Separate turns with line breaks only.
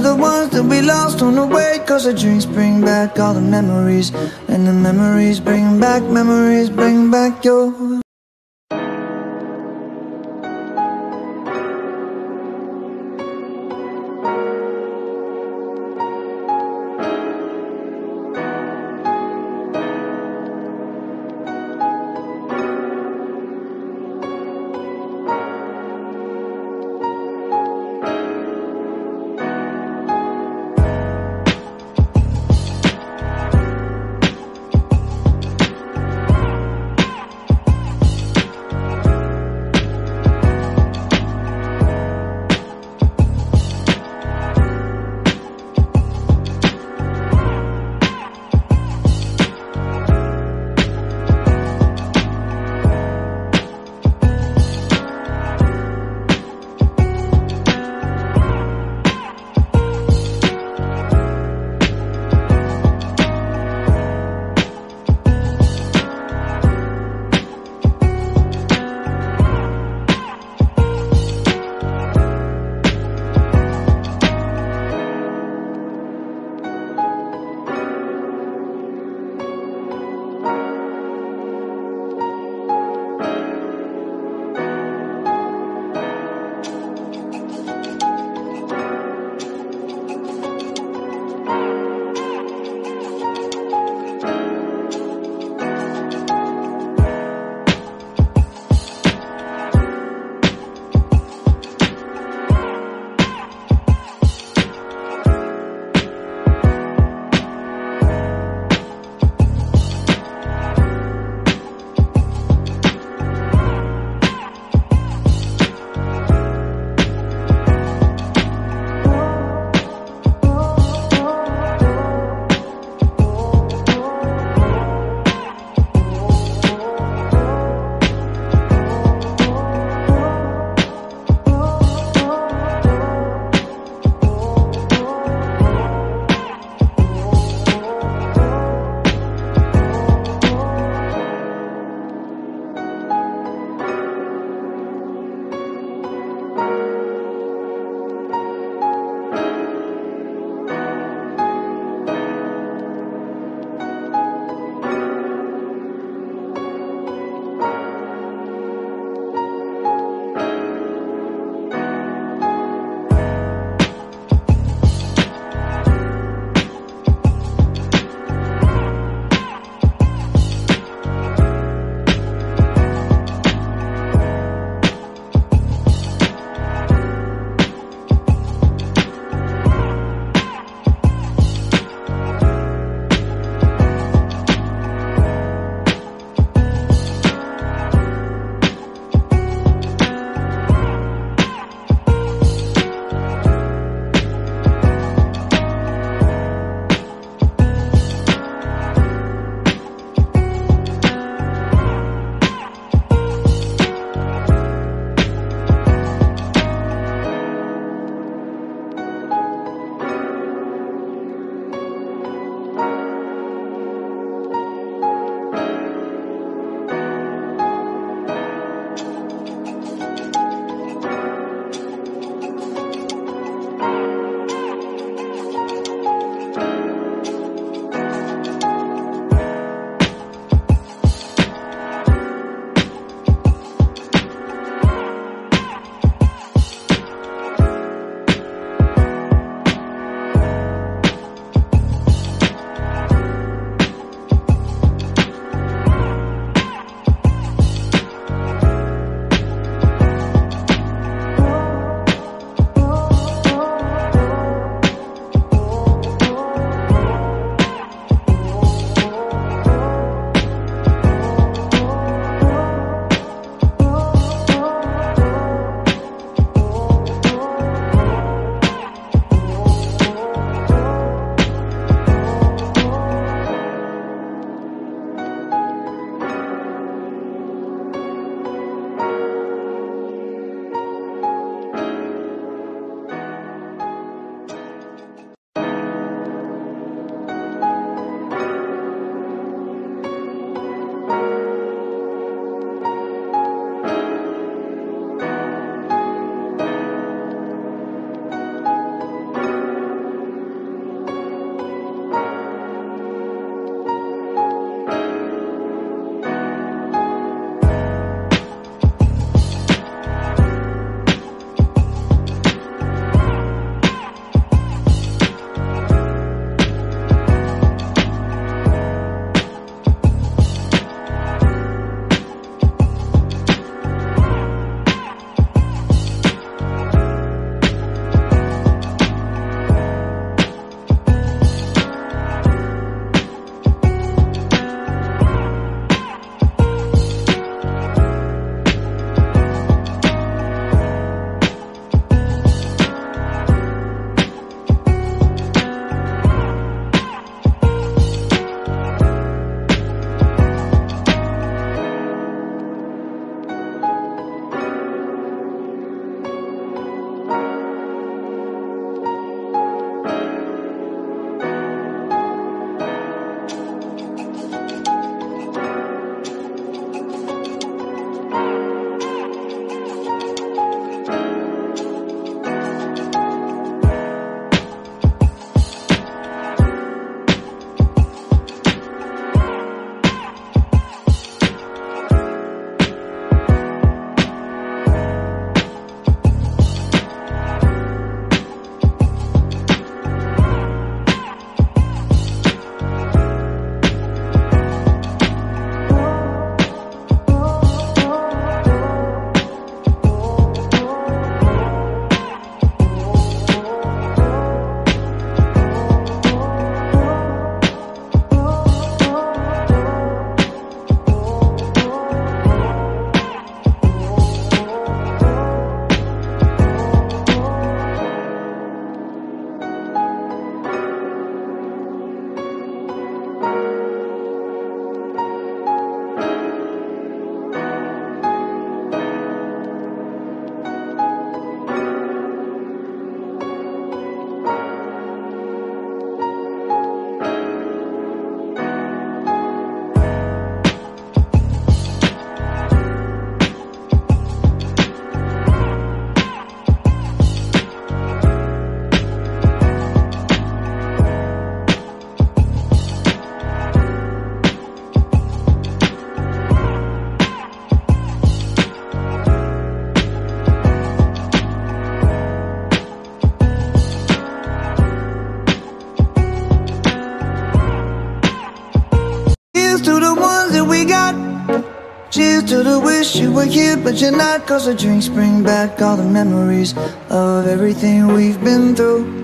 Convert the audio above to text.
the ones that we lost on the way Cause the drinks bring back all the memories. And the memories bring back, memories bring back your to the wish you were here but you're not. Cause the drinks bring back all the memories Of everything we've been through